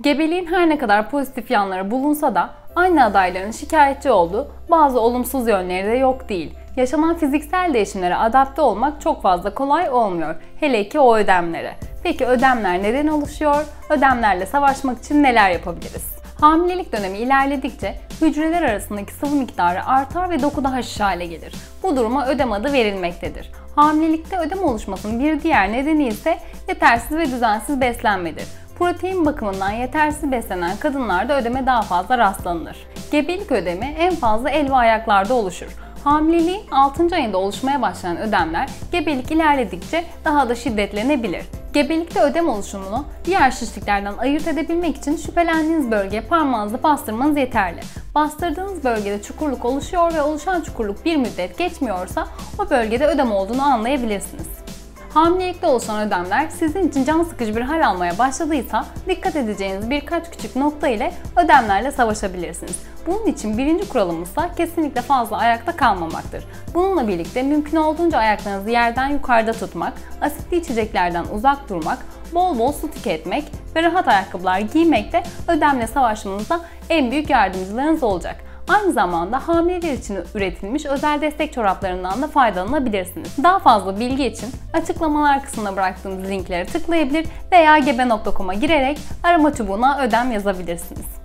Gebeliğin her ne kadar pozitif yanları bulunsa da aynı adayların şikayetçi olduğu bazı olumsuz yönleri de yok değil. Yaşanan fiziksel değişimlere adapte olmak çok fazla kolay olmuyor. Hele ki o ödemlere. Peki ödemler neden oluşuyor? Ödemlerle savaşmak için neler yapabiliriz? Hamilelik dönemi ilerledikçe hücreler arasındaki sıvı miktarı artar ve doku daha şiş hale gelir. Bu duruma ödem adı verilmektedir. Hamilelikte ödem oluşmasının bir diğer nedeni ise yetersiz ve düzensiz beslenmedir. Protein bakımından yetersiz beslenen kadınlarda ödeme daha fazla rastlanır. Gebelik ödemi en fazla el ve ayaklarda oluşur. Hamileliğin 6. ayında oluşmaya başlayan ödemler gebelik ilerledikçe daha da şiddetlenebilir. Gebelikte ödem oluşumunu diğer şişliklerden ayırt edebilmek için şüphelendiğiniz bölgeye parmağınızı bastırmanız yeterli. Bastırdığınız bölgede çukurluk oluşuyor ve oluşan çukurluk bir müddet geçmiyorsa o bölgede ödem olduğunu anlayabilirsiniz. Hamilelikte oluşan ödemler sizin için can sıkıcı bir hal almaya başladıysa dikkat edeceğiniz birkaç küçük nokta ile ödemlerle savaşabilirsiniz. Bunun için birinci kuralımız da kesinlikle fazla ayakta kalmamaktır. Bununla birlikte mümkün olduğunca ayaklarınızı yerden yukarıda tutmak, asitli içeceklerden uzak durmak, bol bol su tüketmek ve rahat ayakkabılar giymek de ödemle savaşmanızda en büyük yardımcılarınız olacak. Aynı zamanda hamileler için üretilmiş özel destek çoraplarından da faydalanabilirsiniz. Daha fazla bilgi için açıklamalar kısmına bıraktığımız linklere tıklayabilir veya gebe.com'a girerek arama çubuğuna ödem yazabilirsiniz.